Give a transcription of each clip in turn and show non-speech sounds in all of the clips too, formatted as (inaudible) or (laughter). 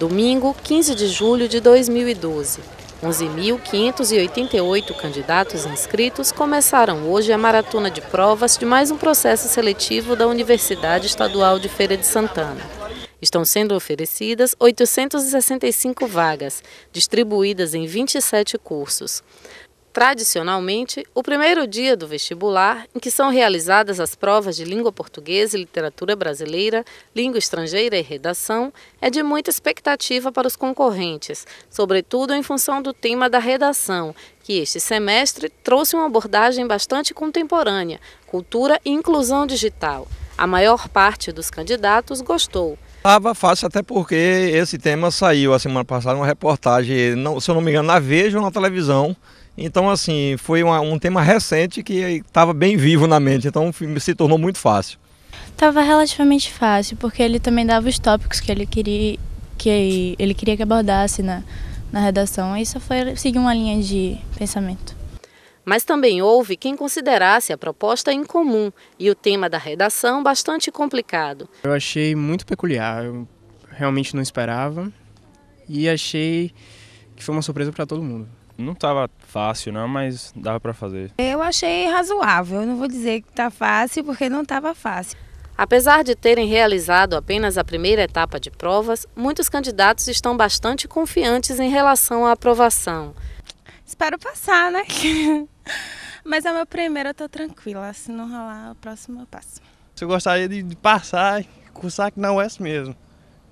Domingo, 15 de julho de 2012. 11.588 candidatos inscritos começaram hoje a maratona de provas de mais um processo seletivo da Universidade Estadual de Feira de Santana. Estão sendo oferecidas 865 vagas, distribuídas em 27 cursos. Tradicionalmente, o primeiro dia do vestibular, em que são realizadas as provas de língua portuguesa e literatura brasileira, língua estrangeira e redação, é de muita expectativa para os concorrentes, sobretudo em função do tema da redação, que este semestre trouxe uma abordagem bastante contemporânea, cultura e inclusão digital. A maior parte dos candidatos gostou. Estava fácil até porque esse tema saiu a semana passada uma reportagem, não, se eu não me engano, na Veja ou na televisão, então, assim, foi uma, um tema recente que estava bem vivo na mente, então se tornou muito fácil. Estava relativamente fácil, porque ele também dava os tópicos que ele queria que ele queria que abordasse na, na redação, e só foi seguir uma linha de pensamento. Mas também houve quem considerasse a proposta incomum e o tema da redação bastante complicado. Eu achei muito peculiar, eu realmente não esperava e achei que foi uma surpresa para todo mundo. Não estava fácil não, mas dava para fazer. Eu achei razoável, eu não vou dizer que está fácil porque não estava fácil. Apesar de terem realizado apenas a primeira etapa de provas, muitos candidatos estão bastante confiantes em relação à aprovação. Espero passar, né? (laughs) Mas é o meu primeiro, eu estou tranquila. Se não rolar, o próximo eu passo. Eu gostaria de passar e cursar aqui na UES mesmo.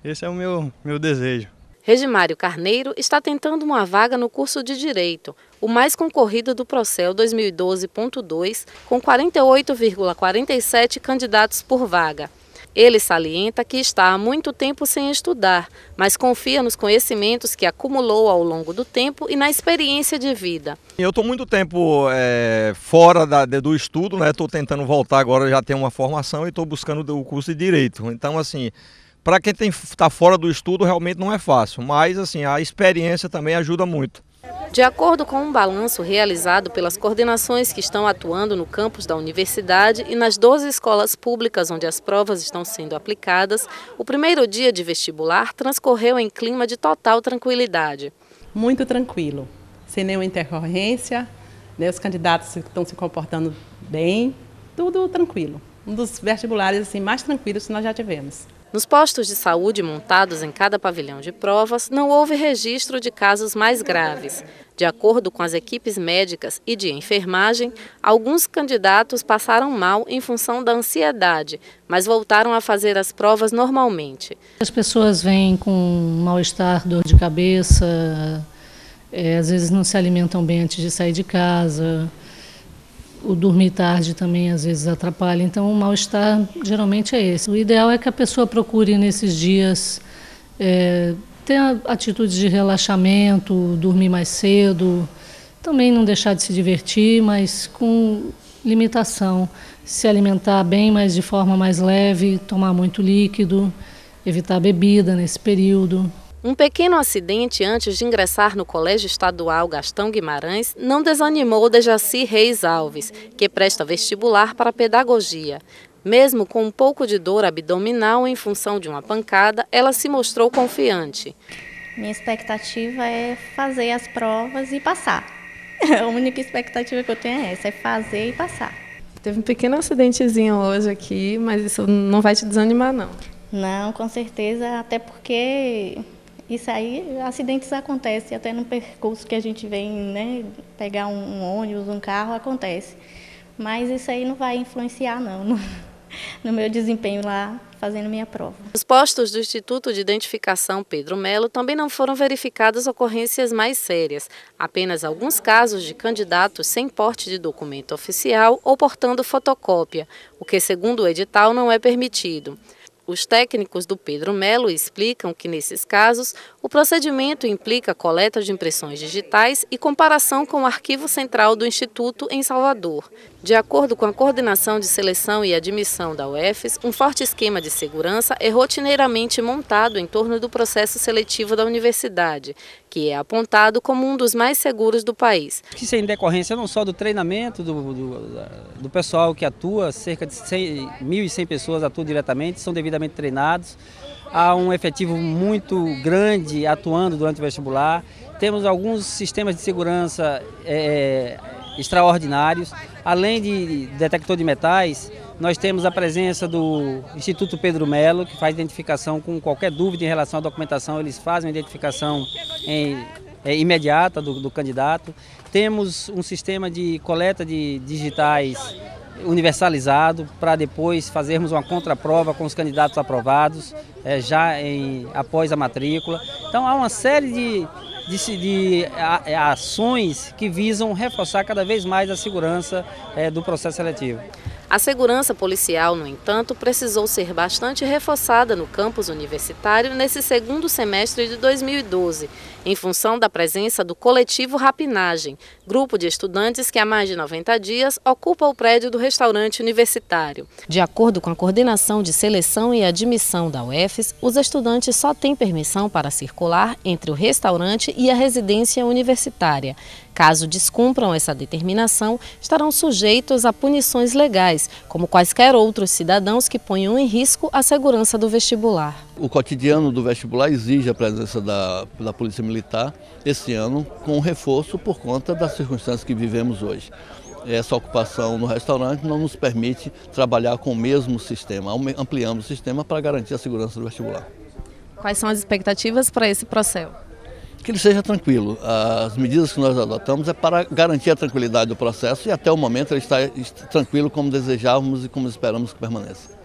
Esse é o meu, meu desejo. Regimário Carneiro está tentando uma vaga no curso de Direito, o mais concorrido do Procel 2012.2, com 48,47 candidatos por vaga. Ele salienta que está há muito tempo sem estudar, mas confia nos conhecimentos que acumulou ao longo do tempo e na experiência de vida. Eu estou muito tempo é, fora da, do estudo, estou né? tentando voltar agora, já tenho uma formação e estou buscando o curso de Direito. Então, assim, para quem está fora do estudo realmente não é fácil, mas assim a experiência também ajuda muito. De acordo com um balanço realizado pelas coordenações que estão atuando no campus da universidade e nas 12 escolas públicas onde as provas estão sendo aplicadas, o primeiro dia de vestibular transcorreu em clima de total tranquilidade. Muito tranquilo, sem nenhuma intercorrência, né, os candidatos estão se comportando bem, tudo tranquilo. Um dos vestibulares assim, mais tranquilos que nós já tivemos. Nos postos de saúde montados em cada pavilhão de provas, não houve registro de casos mais graves. De acordo com as equipes médicas e de enfermagem, alguns candidatos passaram mal em função da ansiedade, mas voltaram a fazer as provas normalmente. As pessoas vêm com mal-estar, dor de cabeça, é, às vezes não se alimentam bem antes de sair de casa, o dormir tarde também às vezes atrapalha. Então, o mal-estar geralmente é esse. O ideal é que a pessoa procure nesses dias é, ter atitudes de relaxamento, dormir mais cedo, também não deixar de se divertir, mas com limitação. Se alimentar bem, mas de forma mais leve, tomar muito líquido, evitar bebida nesse período. Um pequeno acidente antes de ingressar no Colégio Estadual Gastão Guimarães não desanimou Dejaci Reis Alves, que presta vestibular para pedagogia. Mesmo com um pouco de dor abdominal em função de uma pancada, ela se mostrou confiante. Minha expectativa é fazer as provas e passar. (laughs) A única expectativa que eu tenho é essa, é fazer e passar. Teve um pequeno acidentezinho hoje aqui, mas isso não vai te desanimar, não. Não, com certeza, até porque isso aí, acidentes acontecem, até no percurso que a gente vem, né, pegar um, um ônibus, um carro, acontece. Mas isso aí não vai influenciar, não, no, (laughs) no meu desempenho lá fazendo minha prova. Os postos do Instituto de Identificação Pedro Melo também não foram verificadas ocorrências mais sérias, apenas alguns casos de candidatos sem porte de documento oficial ou portando fotocópia, o que, segundo o edital, não é permitido. Os técnicos do Pedro Melo explicam que, nesses casos, o procedimento implica coleta de impressões digitais e comparação com o arquivo central do Instituto em Salvador. De acordo com a coordenação de seleção e admissão da UFES, um forte esquema de segurança é rotineiramente montado em torno do processo seletivo da universidade, que é apontado como um dos mais seguros do país. Isso é em decorrência não só do treinamento do, do, do pessoal que atua, cerca de 1.100 pessoas atuam diretamente, são devidamente treinados. Há um efetivo muito grande atuando durante o vestibular. Temos alguns sistemas de segurança é, extraordinários. Além de detector de metais, nós temos a presença do Instituto Pedro Melo, que faz identificação com qualquer dúvida em relação à documentação, eles fazem a identificação em, é, imediata do, do candidato. Temos um sistema de coleta de digitais universalizado para depois fazermos uma contraprova com os candidatos aprovados é, já em, após a matrícula. Então há uma série de, de, de a, ações que visam reforçar cada vez mais a segurança é, do processo seletivo. A segurança policial, no entanto, precisou ser bastante reforçada no campus universitário nesse segundo semestre de 2012, em função da presença do coletivo Rapinagem, grupo de estudantes que há mais de 90 dias ocupa o prédio do restaurante universitário. De acordo com a coordenação de seleção e admissão da UFES, os estudantes só têm permissão para circular entre o restaurante e a residência universitária. Caso descumpram essa determinação, estarão sujeitos a punições legais, como quaisquer outros cidadãos que ponham em risco a segurança do vestibular. O cotidiano do vestibular exige a presença da, da Polícia Militar esse ano, com reforço por conta das circunstâncias que vivemos hoje essa ocupação no restaurante não nos permite trabalhar com o mesmo sistema, ampliando o sistema para garantir a segurança do vestibular. Quais são as expectativas para esse processo? Que ele seja tranquilo. As medidas que nós adotamos é para garantir a tranquilidade do processo e até o momento ele está tranquilo como desejávamos e como esperamos que permaneça.